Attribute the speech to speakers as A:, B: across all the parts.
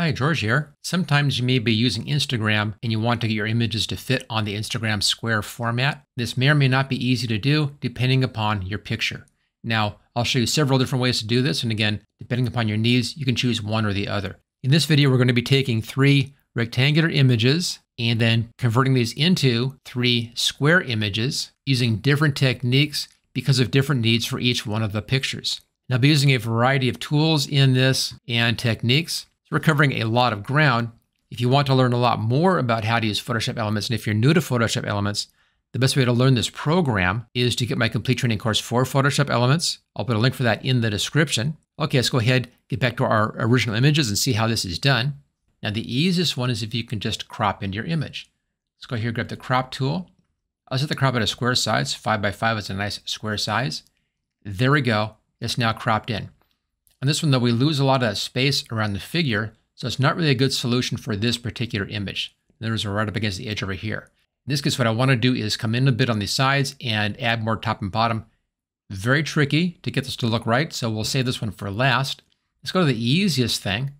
A: Hi, George here. Sometimes you may be using Instagram and you want to get your images to fit on the Instagram square format. This may or may not be easy to do depending upon your picture. Now, I'll show you several different ways to do this, and again, depending upon your needs, you can choose one or the other. In this video, we're going to be taking three rectangular images and then converting these into three square images using different techniques because of different needs for each one of the pictures. Now, I'll be using a variety of tools in this and techniques. We're covering a lot of ground. If you want to learn a lot more about how to use Photoshop Elements, and if you're new to Photoshop Elements, the best way to learn this program is to get my complete training course for Photoshop Elements. I'll put a link for that in the description. Okay, let's go ahead, get back to our original images and see how this is done. Now the easiest one is if you can just crop into your image. Let's go here, grab the crop tool. I'll set the crop at a square size. Five by five is a nice square size. There we go. It's now cropped in. On this one though, we lose a lot of space around the figure, so it's not really a good solution for this particular image. There's a right up against the edge over here. In this case, what I want to do is come in a bit on the sides and add more top and bottom. Very tricky to get this to look right, so we'll save this one for last. Let's go to the easiest thing.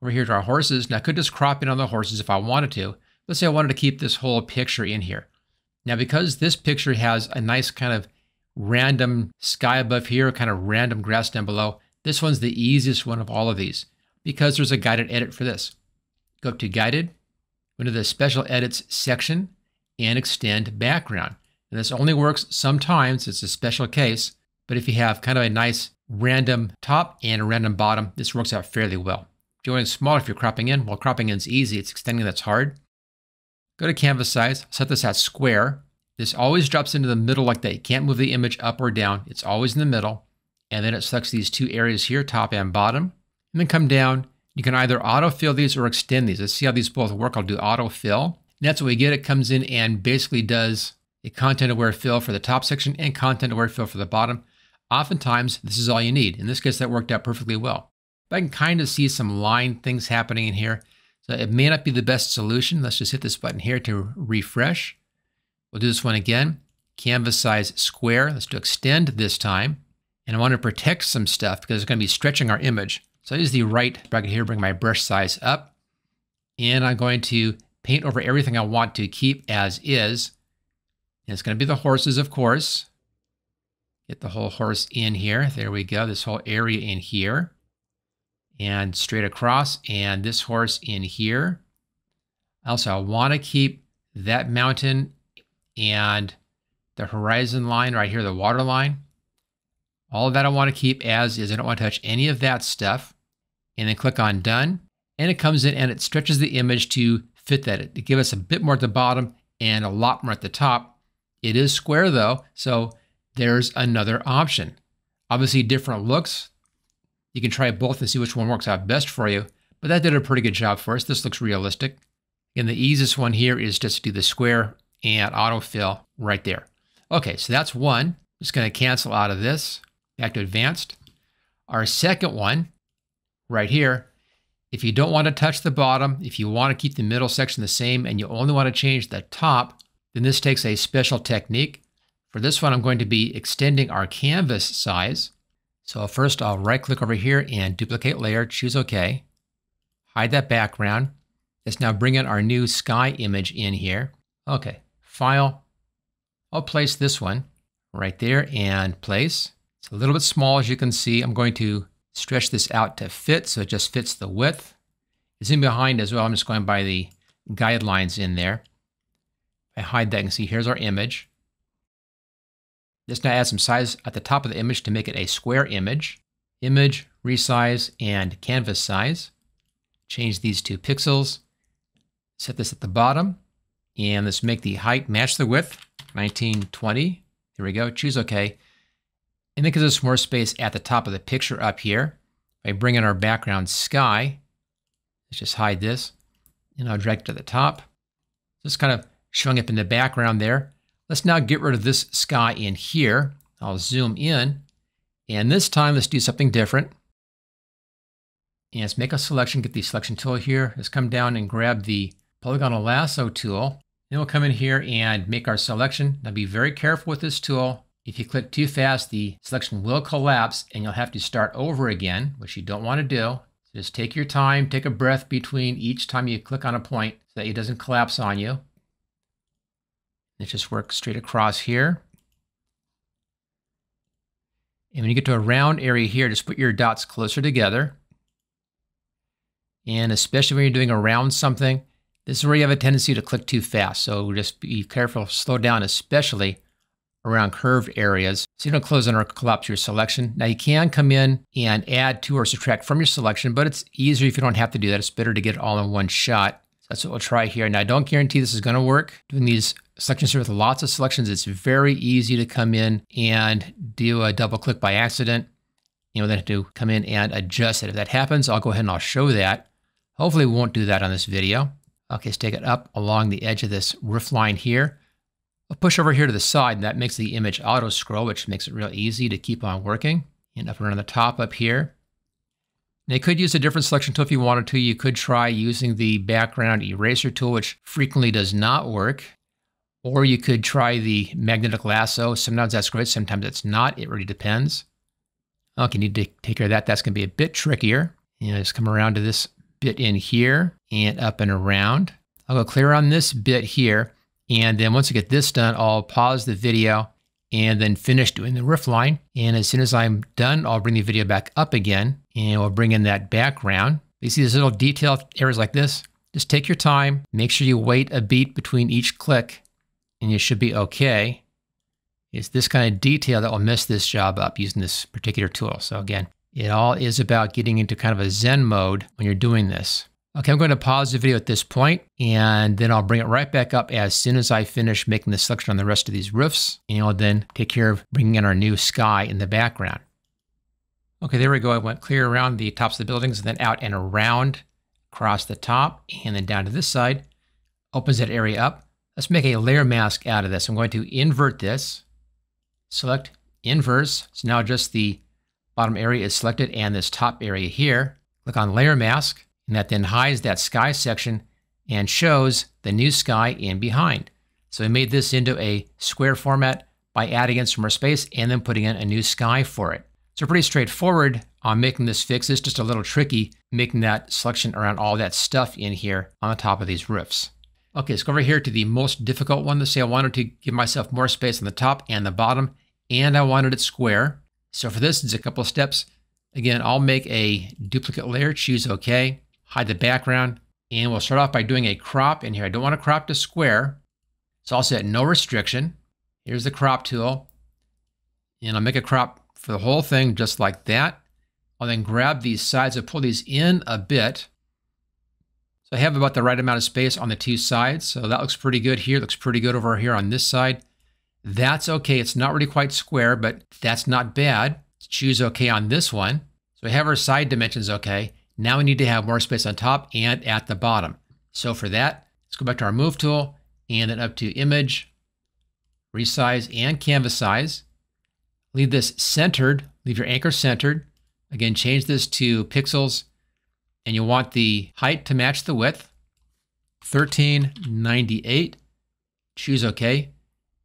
A: Over here to our horses. Now, I could just crop in on the horses if I wanted to. Let's say I wanted to keep this whole picture in here. Now, because this picture has a nice kind of random sky above here, kind of random grass down below, this one's the easiest one of all of these because there's a guided edit for this. Go up to guided, go to the special edits section, and extend background. And this only works sometimes, it's a special case, but if you have kind of a nice random top and a random bottom, this works out fairly well. If you want it smaller, if you're cropping in, well, cropping in is easy, it's extending that's hard. Go to canvas size, set this at square. This always drops into the middle like that. You can't move the image up or down, it's always in the middle. And then it selects these two areas here, top and bottom. And then come down. You can either autofill these or extend these. Let's see how these both work. I'll do autofill. And that's what we get. It comes in and basically does a content aware fill for the top section and content aware fill for the bottom. Oftentimes, this is all you need. In this case, that worked out perfectly well. But I can kind of see some line things happening in here. So it may not be the best solution. Let's just hit this button here to refresh. We'll do this one again. Canvas size square. Let's do extend this time. And I want to protect some stuff because it's going to be stretching our image. So I use the right bracket here, bring my brush size up. And I'm going to paint over everything I want to keep as is. And it's going to be the horses, of course. Get the whole horse in here. There we go. This whole area in here. And straight across. And this horse in here. Also, I want to keep that mountain and the horizon line right here, the water line. All of that I want to keep as is. I don't want to touch any of that stuff. And then click on Done. And it comes in and it stretches the image to fit that to give us a bit more at the bottom and a lot more at the top. It is square though, so there's another option. Obviously different looks. You can try both and see which one works out best for you, but that did a pretty good job for us. This looks realistic. And the easiest one here is just to do the square and autofill right there. Okay, so that's one. Just going to cancel out of this. Back to advanced. Our second one right here if you don't want to touch the bottom, if you want to keep the middle section the same and you only want to change the top, then this takes a special technique. For this one, I'm going to be extending our canvas size. So first I'll right click over here and duplicate layer, choose OK. Hide that background. Let's now bring in our new sky image in here. Okay, File. I'll place this one right there and place. It's a little bit small as you can see. I'm going to stretch this out to fit so it just fits the width. It's in behind as well. I'm just going by the guidelines in there. I hide that, and see here's our image. Just now add some size at the top of the image to make it a square image. Image, resize, and canvas size. Change these to pixels. Set this at the bottom. And let's make the height match the width, 1920. Here we go, choose OK. And then gives us more space at the top of the picture up here. I bring in our background sky, let's just hide this, and I'll drag it to the top. Just kind of showing up in the background there. Let's now get rid of this sky in here. I'll zoom in, and this time let's do something different. And let's make a selection, get the selection tool here. Let's come down and grab the polygonal lasso tool. Then we'll come in here and make our selection. Now be very careful with this tool. If you click too fast, the selection will collapse and you'll have to start over again, which you don't want to do. So just take your time, take a breath between each time you click on a point so that it doesn't collapse on you. Let's just work straight across here. And when you get to a round area here, just put your dots closer together. And especially when you're doing around something, this is where you have a tendency to click too fast. So just be careful, slow down, especially around curved areas so you don't close in or collapse your selection. Now you can come in and add to or subtract from your selection, but it's easier if you don't have to do that. It's better to get it all in one shot. So that's what we'll try here. Now I don't guarantee this is going to work. Doing these selections here with lots of selections, it's very easy to come in and do a double click by accident. You know, then have to come in and adjust it. If that happens, I'll go ahead and I'll show that. Hopefully we won't do that on this video. Okay, let's take it up along the edge of this roof line here. I'll push over here to the side, and that makes the image auto scroll, which makes it real easy to keep on working. And up around the top up here. Now you could use a different selection tool if you wanted to. You could try using the background eraser tool, which frequently does not work. Or you could try the magnetic lasso. Sometimes that's great, sometimes it's not. It really depends. Okay, need to take care of that. That's going to be a bit trickier. And just come around to this bit in here and up and around. I'll go clear on this bit here. And then once I get this done, I'll pause the video and then finish doing the roof line. And as soon as I'm done, I'll bring the video back up again and we'll bring in that background. You see these little detail areas like this? Just take your time, make sure you wait a beat between each click and you should be okay. It's this kind of detail that will mess this job up using this particular tool. So again, it all is about getting into kind of a Zen mode when you're doing this. Okay, I'm going to pause the video at this point, and then I'll bring it right back up as soon as I finish making the selection on the rest of these roofs, and I'll then take care of bringing in our new sky in the background. Okay, there we go. I went clear around the tops of the buildings, and then out and around across the top, and then down to this side. Opens that area up. Let's make a layer mask out of this. I'm going to invert this, select inverse. So now just the bottom area is selected, and this top area here. Click on layer mask and that then hides that sky section and shows the new sky in behind. So we made this into a square format by adding in some more space and then putting in a new sky for it. So pretty straightforward on making this fix. It's just a little tricky making that selection around all that stuff in here on the top of these roofs. Okay, let's go over here to the most difficult one. Let's say I wanted to give myself more space on the top and the bottom, and I wanted it square. So for this, it's a couple of steps. Again, I'll make a duplicate layer, choose OK hide the background. And we'll start off by doing a crop in here. I don't want to crop to square. So I'll set no restriction. Here's the crop tool. And I'll make a crop for the whole thing just like that. I'll then grab these sides and pull these in a bit. So I have about the right amount of space on the two sides. So that looks pretty good here. Looks pretty good over here on this side. That's okay. It's not really quite square, but that's not bad. Let's choose okay on this one. So we have our side dimensions okay. Now we need to have more space on top and at the bottom. So for that, let's go back to our Move tool and then up to Image, Resize, and Canvas Size. Leave this centered, leave your anchor centered. Again, change this to pixels, and you want the height to match the width. 1398. Choose OK.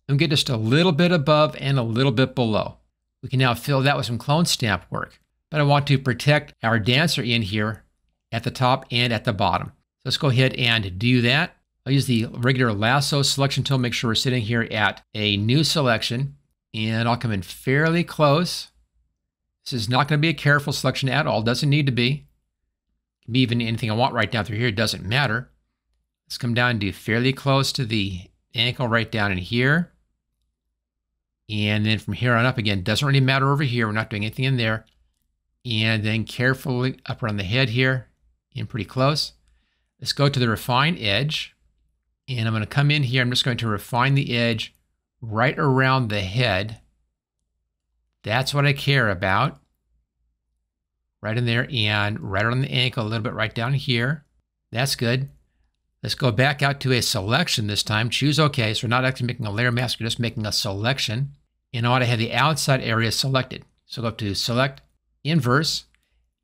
A: And get just a little bit above and a little bit below. We can now fill that with some clone stamp work but I want to protect our dancer in here at the top and at the bottom. So let's go ahead and do that. I'll use the regular lasso selection tool, make sure we're sitting here at a new selection, and I'll come in fairly close. This is not going to be a careful selection at all, doesn't need to be. Can be even anything I want right down through here, doesn't matter. Let's come down to fairly close to the ankle right down in here. And then from here on up again, doesn't really matter over here. We're not doing anything in there and then carefully up around the head here in pretty close. Let's go to the refine edge and I'm going to come in here. I'm just going to refine the edge right around the head. That's what I care about. Right in there and right on the ankle, a little bit right down here. That's good. Let's go back out to a selection this time. Choose OK. So we're not actually making a layer mask, we're just making a selection. And I want to have the outside area selected. So go up to Select, inverse,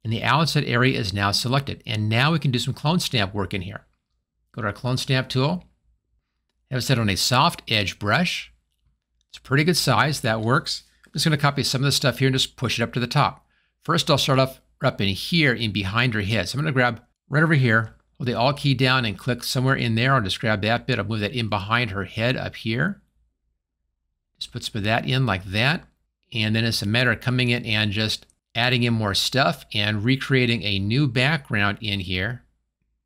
A: and the outset area is now selected. And now we can do some clone stamp work in here. Go to our clone stamp tool, have it set on a soft edge brush. It's a pretty good size, that works. I'm just going to copy some of the stuff here and just push it up to the top. First, I'll start off up in here in behind her head. So I'm going to grab right over here, hold the Alt key down and click somewhere in there. I'll just grab that bit. I'll move that in behind her head up here. Just put some of that in like that. And then it's a matter of coming in and just adding in more stuff and recreating a new background in here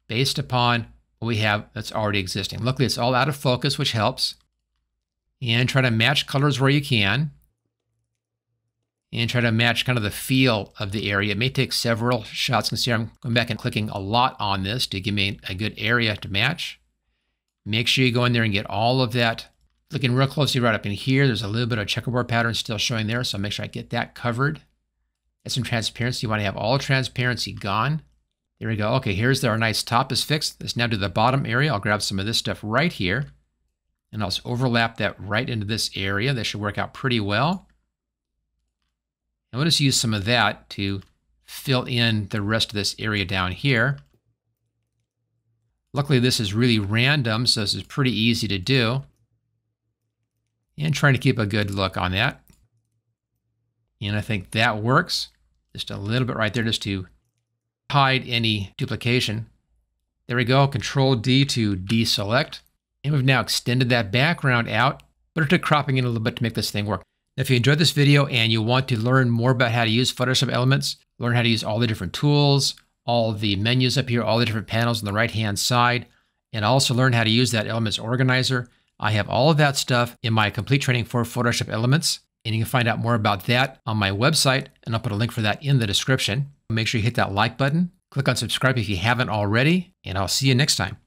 A: based upon what we have that's already existing. Luckily, it's all out of focus, which helps. And try to match colors where you can. And try to match kind of the feel of the area. It may take several shots. You can see I'm going back and clicking a lot on this to give me a good area to match. Make sure you go in there and get all of that. Looking real closely right up in here, there's a little bit of checkerboard pattern still showing there, so make sure I get that covered. Get some transparency. You want to have all transparency gone. There we go. Okay, here's our nice top is fixed. Let's now do the bottom area. I'll grab some of this stuff right here. And I'll just overlap that right into this area. That should work out pretty well. And we'll just use some of that to fill in the rest of this area down here. Luckily, this is really random, so this is pretty easy to do. And trying to keep a good look on that. And I think that works. Just a little bit right there just to hide any duplication. There we go, Control D to deselect. And we've now extended that background out, but it took cropping in a little bit to make this thing work. If you enjoyed this video and you want to learn more about how to use Photoshop Elements, learn how to use all the different tools, all the menus up here, all the different panels on the right-hand side, and also learn how to use that Elements Organizer, I have all of that stuff in my complete training for Photoshop Elements. And you can find out more about that on my website, and I'll put a link for that in the description. Make sure you hit that like button, click on subscribe if you haven't already, and I'll see you next time.